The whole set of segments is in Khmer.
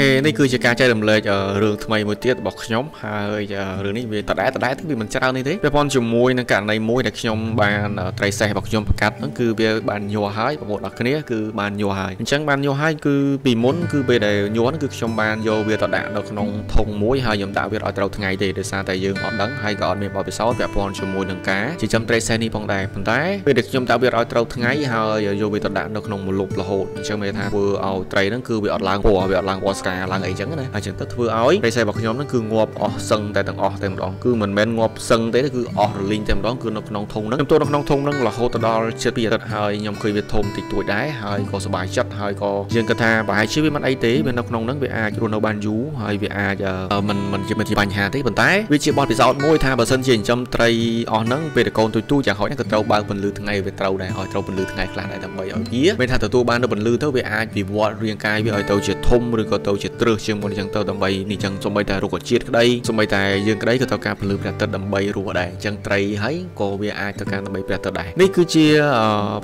ខេនេះគឺជាការចែករំលែករឿងថ្មីមួយទៀតរបស់ខ្ញុំហើយរឿងនេះវាតដែរតដែរទៅវាមិនច្រើននេះទេពាក់ព័ន្ធជាមួយនឹងករណីមួយដែលខ្ញុំបានត្រីសេះរបស់ខ្ញុំប្រកាសហ្នឹងគឺវាបានញ័រហើយបងប្អូនអរគ្នាគឺបានញ័រហើយអញ្ចឹងបានញ័រហើយគឺពីមុនគឺពេលដែលញ័រហ្នឹងគឺខ្ញុំបានយកវាទៅដាក់នៅក្នុងធុងមួយហើយខ្ញុំដាក់វាឲ្យត្រូវថ្ងៃទេដោយសារតែយើងអត់ដឹងហើយក៏អត់មានបទពិសោធន៍ពាក់ព័ន្ធជាមួយនឹងការចិញ្ចឹមត្រីសេះនេះផងដែរប៉ុន្តែពេលដែលខ្ញុំដាក់វាឲ្យត្រូវថ្ងៃហើយយកវាទៅដាក់នៅក្នុងមលុបរហូតអញ្ចឹងមានថាធ្វើឲ្យត្រីហ្នឹងគឺវាអត់ឡើងពណ៌វាអត់ឡើងពណ៌ស្កាឡើងអីចឹងណាហើយចឹងទៅធ្វើឲ្យត្រីសេះរបស់ខ្ញុំហ្នឹងគឺងាប់អស់សឹងតែទាំងអស់តែម្ដងគឺមិនមែនងាប់សឹងទេគឺអស់រលីងតែម្ដងគឺនៅក្នុងធុងហ្នឹងខ្ញុំទល់នៅក្នុងធុងហ្នឹងរហូតទៅដល់ជិត2អាទិត្យហើយខ្ញុំឃើញវាធំតិចតួចដែរហើយក៏សប្បាយចិត្តហើយក៏យើងគិតថាប្រហែលជាវាមិនអីទេវានៅក្នុងហ្នឹងវាអាចរស់នៅបានយូរហើយវាអាចមិនមិនជាមិនជាបញ្ហាទេប៉ុន្តែវាជាបទពិសោធន៍មួយថាបើសិនជាចិញ្ចឹមត្រីអស់ហ្នឹងពេលតកូនទូចទូចយ៉ាងហោចហ្នឹងក៏ត្រូវបើកពន្លឺថ្ងៃវាត្រូវដែរឲ្យត្រូវពន្លឺថ្ងៃខ្លះដែរដើម្បីឲ្យវាមានថាទទួលបាននៅពន្លឺទៅវាអាចវិវត្តរាងកាយវាឲ្យទៅជាធំឬក៏ទៅជាត្រឹសជាងមុនអញ្ចឹងទៅដើម្បីនេះអញ្ចឹងសូម្បីតែរុក្ខជាតិក្តីសូម្បីតែយើងក្តីក៏ត្រូវការពន្លឺព្រះអាទិត្យដើម្បីរស់ដែរអញ្ចឹងត្រីហើយក៏វាអាចត្រូវការដើម្បីព្រះអាទិត្យដែរនេះគឺជា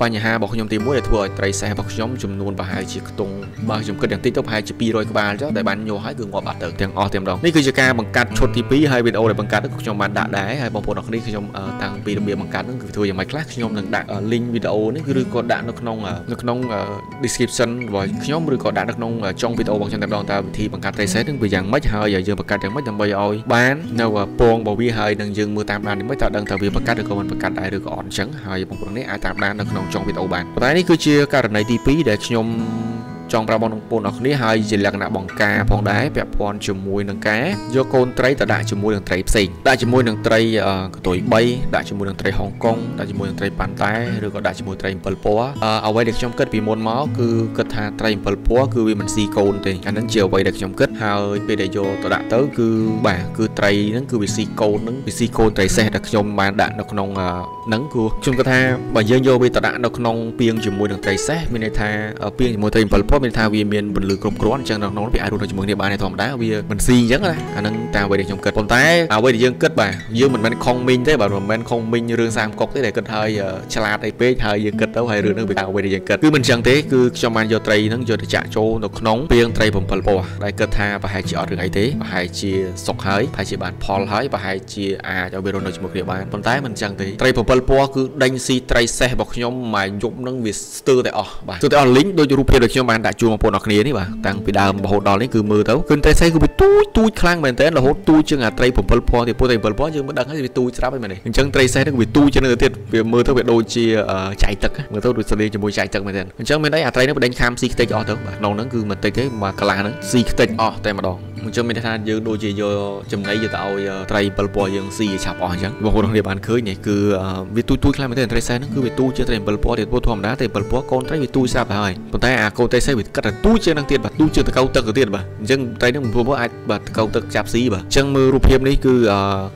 បញ្ហារបស់ខ្ញុំទី1ដែលធ្វើឲ្យត្រីសេះរបស់ខ្ញុំចំនួនប្រហែលជាខ្ទង់បើខ្ញុំគិតយ៉ាងតិចទៅប្រហែលជា200ក្បាលចុះដែលបានញោហើយគឺងាប់អត់ទៅទាំងអស់តែម្ដងនេះគឺជាការបង្កាត់ឈុតទី2ហើយវីដេអូដែលបង្កាត់ខ្ញុំបានដាក់ដែរហើយបងប្អូនអរគ្នាខ្ញុំតាំងពីរបៀបបង្កាត់ហ្នឹងគឺធ្វើយ៉ាងម៉េចខ្លះខ្ញុំនឹងដាក់ link វីដេអូនេះឬក៏ដាក់នៅក្នុងនៅក្នុង description របស់ខ្ញុំឬក៏ដាក់នៅក្នុងចុងវីដេអូរបស់ខ្ញុំតែម្ដងតើវិធីបង្កាត់ trace ហ្នឹងវាយ៉ាងម៉េចហើយយើងបង្កាត់យ៉ាងម៉េចដើម្បីឲ្យបាននៅពងរបស់វាហើយនឹងយើងមើលតាមដាននេះមិនតើដឹងតើវាបង្កាត់ឬក៏មិនបង្កាត់ដែរឬក៏អត់អញ្ចឹងហើយបងប្អូននេះអាចតាមដាននៅក្នុងចុងវីដេអូបានប៉ុន្តែនេះគឺជាករណីទី2ដែលខ្ញុំ ចង់ប្រាប់បងប្អូនអរគ្នាហើយជាលក្ខណៈបង្ការផងដែរពាក់ព័ន្ធជាមួយនឹងការយកកូនត្រីទៅដាក់ជាមួយនឹងត្រីផ្សេងដាក់ជាមួយនឹងត្រីកតុយ3ដាក់ជាមួយនឹងត្រីហុងកុងដាក់ជាមួយនឹងត្រីប៉ាន់តែឬក៏ដាក់ជាមួយត្រី7ពណ៌អ្វីដែលខ្ញុំគិតពីមុនមកគឺគិតថាត្រី7ពណ៌គឺវាមិនស៊ីកូនទេអានឹងជាអ្វីដែលខ្ញុំគិតហើយពេលដែលយកទៅដាក់ទៅគឺបាទគឺត្រីហ្នឹងគឺវាស៊ីកូនហ្នឹងវាស៊ីកូនត្រីសេះដែលខ្ញុំបានដាក់នៅក្នុងហ្នឹងគឺខ្ញុំគិតថាបើយើងយកវាទៅដាក់នៅក្នុងពាងជាមួយនឹងត្រីសេះមានន័យថាពាងជាមួយត្រី7ពណ៌មានថាវាមានពន្លឺគ្រប់គ្រាន់អញ្ចឹងនៅក្នុងវាអាចរស់នៅជាមួយគ្នាបានធម្មតាវាមិនស៊ីអញ្ចឹងណាអាហ្នឹងតាមអ្វីដែលខ្ញុំគិតប៉ុន្តែអ្វីដែលយើងគិតបាទយើងមិនមែនខុងមីងទេបាទមិនមែនខុងមីងរឿងសាមកុកទេដែលគិតហើយឆ្លាតអីពេកហើយយើងគិតទៅហើយរឿងហ្នឹងវាតាមអ្វីដែលយើងគិតគឺមិនអញ្ចឹងទេគឺខ្ញុំបានយកត្រីហ្នឹងយកទៅចាក់ចូលនៅក្នុងពាងត្រី7ពណ៌ដែលគិតថាប្រហែលជាអត់រឿងអីទេប្រហែលជាសុកហើយប្រហែលជាបានផលហើយប្រហែលជាអាចឲ្យវារស់នៅជាមួយគ្នាបានប៉ុន្តែមិនអញ្ចឹងទេត្រី7ពណ៌គឺដេញស៊ីត្រីសេះរបស់ខ្ញុំមួយយប់ហ្នឹងវាស្ទើរតែអស់បាទស្ទើរតែអស់លីងដូចរូបភាពដែលខ្ញុំបានដាក់ជូនបងប្អូនអរគ្នានេះបាទតាំងពីដើមរហូតដល់នេះគឺមើលទៅគឺត្រីសៃគឺវាទូចទូចខ្លាំងមែនទែនរហូតទូចជាងអាត្រី7ពណ៌ទៀតពួកត្រី7ពណ៌យើងមិនដឹងហើយវាទូចស្រាប់ហើយមែនទេអញ្ចឹងត្រីសៃហ្នឹងវាទូចជាងទៅទៀតវាមើលទៅវាដូចជាចៃទឹកមើលទៅដូចសលេជាមួយចៃទឹកមែនទែនអញ្ចឹងមានអីអាត្រីហ្នឹងបដិញខាំស៊ីខ្ទេចអស់ទៅបាទក្នុងហ្នឹងគឺមិនតិចទេមកកន្លះហ្នឹងស៊ីខ្ទេចអស់តែម្ដង អញ្ចឹងមានថាយើងដូចជាយកចំណីយកទៅឲ្យត្រី7ពណ៌យើងស៊ីឆាប់អស់អញ្ចឹងបងប្អូនគ្នាបានឃើញនេះគឺវាទូចទូចខ្លាំងមែនទែនត្រីសៃហ្នឹងគឺវាទូចជាងត្រី7ពណ៌ទៀតពួកធម្មតាត្រី7ពណ៌កូនត្រីវាទូចស្រាប់ហើយប៉ុន្តែអាកូនត្រីសៃវាកាត់តែទូចជាងហ្នឹងទៀតបាទទូចជាងតកៅទឹកទៅទៀតបាទអញ្ចឹងត្រីហ្នឹងព្រោះអាចបាទតកៅទឹកចាប់ស៊ីបាទអញ្ចឹងមើលរូបភាពនេះគឺ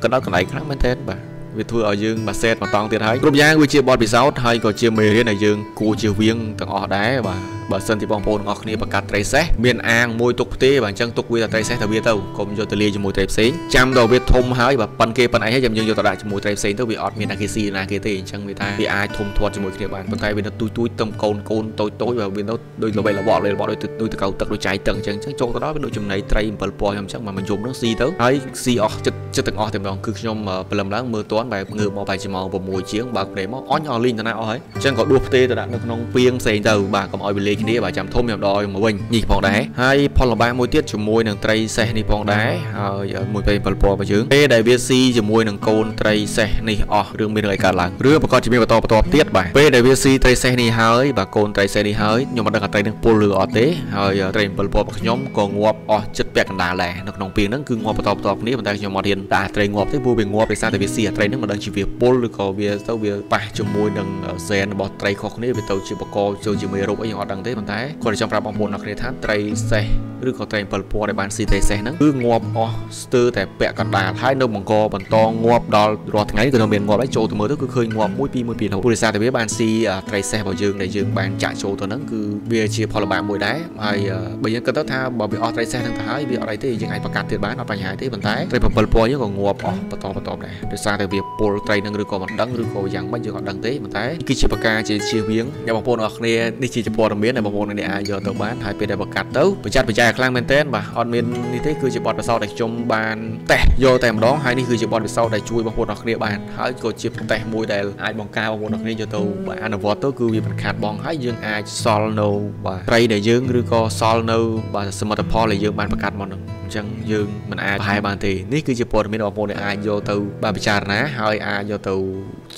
កណ្ដោតកណ្ដៃខ្លាំងមែនទែនបាទវាធ្វើឲ្យយើងបាសេតមកតង់ទៀតហើយគ្រប់យ៉ាងវាជាបទពិសោធន៍ហើយក៏ជាមេរៀនដែលយើងគួរជៀសវាងទាំងអស់ដែរបាទ បើសិនជាបងប្អូនទាំងអស់គ្នាបង្កាត់ត្រីសេះមានអាងមួយទុកផ្ទេបាទអញ្ចឹងទុកវាតែត្រីសេះទៅវាទៅកុំយកទៅលាយជាមួយត្រីផ្សេងចាំដល់វាធំហើយបើប៉ិនគេប៉ិនអីហើយយើងយកទៅដាក់ជាមួយត្រីផ្សេងទៅវាអត់មានអាគេស៊ីណាគេទេអញ្ចឹងវាថាវាអាចធំធាត់ជាមួយគ្នាបានប៉ុន្តែវានៅទូចទូចទៅកូនកូនតូចតូចបើវានៅដូចល្បីល្បក់ល្បីល្បក់ដូចដូចទៅកៅទឹកដូចចៃទឹកអញ្ចឹងអញ្ចឹងចូលទៅដល់វាដូចចំណីត្រី7ពណ៌ខ្ញុំអញ្ចឹងមកយំនឹងស៊ីទៅហើយស៊ីអស់ចិត្តចិត្តទាំងអស់តែម្ដងគឺខ្ញុំព្រលឹមឡើងមើលតន់បែបងើបមកបែរជាម៉ោង6ជាងបើកព្រេមកអញអស់លីងតាណាអស់ហើយអញ្ចឹងក៏ដួសផ្ទេទៅដាក់នៅក្នុងពាងផ្សេងទៅបាទកុំឲ្យវាលេគ្នាបាទចាំធំខ្ញុំដកមកវិញនេះផងដែរហើយផលលំបាកមួយទៀតជាមួយនឹងត្រីសេះនេះផងដែរហើយមួយពេលពលពណ៌របស់យើងពេលដែលវាស៊ីជាមួយនឹងកូនត្រីសេះនេះអស់រឿងមានរឿងអីកើតឡើងរឿងប្រកបជាមានបន្តបន្តទៀតបាទពេលដែលវាស៊ីត្រីសេះនេះហើយបាទកូនត្រីសេះនេះហើយខ្ញុំមិនដឹងថាត្រីនឹងពុលឬអត់ទេហើយត្រីពលពណ៌របស់ខ្ញុំក៏ងាប់អស់ចិត្តពាក់កណ្ដាលដែរនៅក្នុងពីហ្នឹងគឺងាប់បន្តបន្តគ្នាប៉ុន្តែខ្ញុំអត់ហ៊ានដាក់ត្រីងាប់ទេព្រោះវាងាប់ដោយសារតែវាស៊ីត្រីហ្នឹងមិនដឹងជាវាពុលឬក៏វាទៅវាប៉ះជាមួយនឹងសែនរបស់ត្រីខុសគ្នាវាទៅជាបកចូលជាមេរោគអីខ្ញុំអត់ដឹងទេប៉ុន្តែគាត់ចង់ប្រាប់បងប្អូនអ្នកគ្នាថាត្រីសេះឬក៏ត្រី7ពណ៌ដែលបានស៊ីត្រីសេះហ្នឹងគឺងាប់អស់ស្ទើរតែពាក់កណ្ដាលហើយនៅបង្កបន្តងាប់ដល់រាល់ថ្ងៃក៏នៅមានងាប់ដែរចូលទៅមើលទៅគឺឃើញងាប់មួយពីរមួយពីររហូតព្រោះសារតែវាបានស៊ីត្រីសេះរបស់យើងដែលយើងបានចាក់ចូលទៅហ្នឹងគឺវាជាផលលំបាកមួយដែរហើយបើយើងគិតទៅថាបើវាអស់ត្រីសេះហ្នឹងទៅហើយវាអត់អីទេយើងអាចបង្កាត់ទៀតបានអត់បញ្ហាទេប៉ុន្តែត្រី7ពណ៌យើងក៏ងាប់អស់បន្តបន្តដែរដោយសារតែវាពុលត្រីនឹងឬក៏មិនដឹងឬក៏យ៉ាងម៉េចយើងអត់ដឹងទេប៉ុន្តែគឺជាប្រការជាជៀសវាងអ្នកបងប្អូនអរគ្នានេះជាព័ត៌មានដែលបងប្អូនអ្នកអាចយកទៅបានហើយពេលដែលបង្កាត់ទៅប្រយ័ត្នប្រយែងខ្លាំងមែនទែនបាទអត់មាននេះទេគឺជាបទពិសោធន៍ដែលខ្ញុំបានតេស្តយកតែម្ដងហើយនេះគឺជាបទពិសោធន៍ដែលជួយបងប្អូនអរគ្នាបានហើយក៏ជាតេស្តមួយដែលអាចបង្ការបងប្អូនអរគ្នាយកទៅបាទអនុវត្តទៅគឺវាមិនខាតបងហើយយើងអាចសល់នៅបាទត្រីដែលយើងឬក៏សល់នៅបាទសមិទ្ធផលដែលយើងបានបង្កាត់មកនឹង អញ្ចឹងយើងមិនអាចប្រហែលបានទេនេះគឺជាព័ត៌មានបងប្អូនដែលអាចយកទៅបានពិចារណាហើយអាចយកទៅ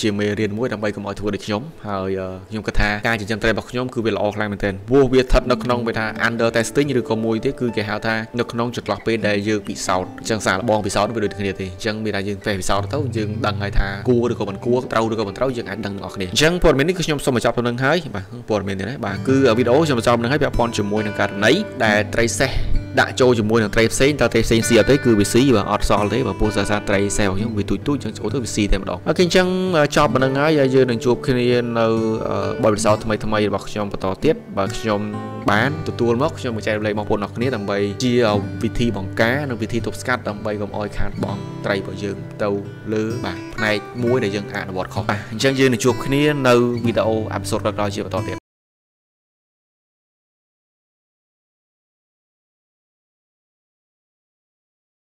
ជាមេរៀនមួយដើម្បីកុំឲ្យធ្វើដូចខ្ញុំហើយខ្ញុំគិតថាការចិញ្ចឹមត្រីរបស់ខ្ញុំគឺវាល្អខ្លាំងមែនទែនព្រោះវាស្ថិតនៅក្នុងវាថា under testing ឬក៏មួយទៀតគឺគេហៅថានៅក្នុងចន្លោះពេលដែលយើងពិសោធន៍អញ្ចឹងសារបងពិសោធន៍វាដូចគ្នាទេអញ្ចឹងមានថាយើងពេលពិសោធន៍ទៅយើងដឹងហើយថាគួរឬក៏មិនគួរត្រូវឬក៏មិនត្រូវយើងអាចដឹងទាំងអស់គ្នាអញ្ចឹងព័ត៌មាននេះគឺខ្ញុំសូមបញ្ចប់ទៅនឹងហើយបាទព័ត៌មាននេះណាបាទគឺវីដេអូខ្ញុំបញ្ចប់នឹងហើយពាក់ព័ន្ធជាមួយនឹងករណីដែលត្រីសេះ ដាក់ចូលជាមួយនឹងត្រីផ្សេងតើត្រីផ្សេងស៊ីអត់ទេគឺវាស៊ីបើអត់សល់ទេបើពូសាសាត្រីសេរបស់ខ្ញុំវាទូចទូចចឹងចូលទៅវាស៊ីតែម្ដងអូខេអញ្ចឹងចប់ប៉ុណ្្នឹងហើយហើយយើងនឹងជួបគ្នានៅបទពិសោធន៍ថ្មីថ្មីរបស់ខ្ញុំបន្តទៀតបើខ្ញុំបានទទួលមកខ្ញុំនឹងចែករំលែកបងប្អូនអរគ្នាដើម្បីជាវិធីបង្ការនិងវិធីទប់ស្កាត់ដើម្បីកុំឲ្យខាតបង់ត្រីរបស់យើងទៅលើបាទផ្នែកមួយដែលយើងអនុវត្តខុសបាទអញ្ចឹងយើងនឹងជួបគ្នានៅវីដេអូអេពីសូតក្រោយៗជាបន្តទៀត